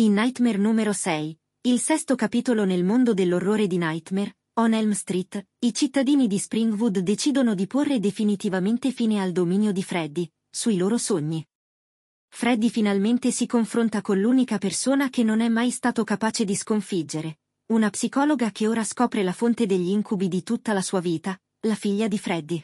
In Nightmare numero 6, il sesto capitolo nel mondo dell'orrore di Nightmare, on Elm Street, i cittadini di Springwood decidono di porre definitivamente fine al dominio di Freddy, sui loro sogni. Freddy finalmente si confronta con l'unica persona che non è mai stato capace di sconfiggere, una psicologa che ora scopre la fonte degli incubi di tutta la sua vita, la figlia di Freddy.